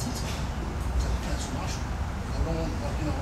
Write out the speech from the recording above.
teacher. I don't want, you know,